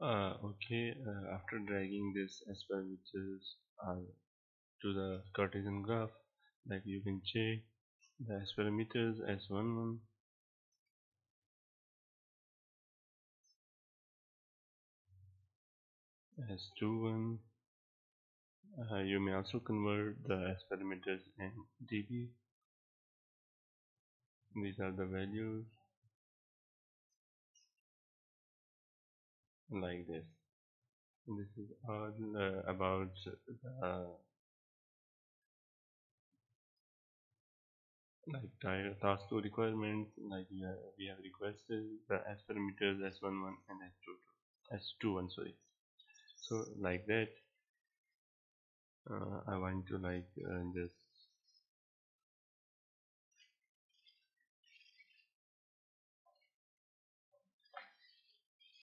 uh, okay uh, after dragging this s parameters uh, to the Cartesian graph like you can check the s parameters s11 s21 uh, you may also convert the s parameters in dB these are the values like this. This is all uh, about the like task 2 requirements like we have, we have requested the s parameters s11 and s22 s21 sorry. So like that uh, I want to like uh, just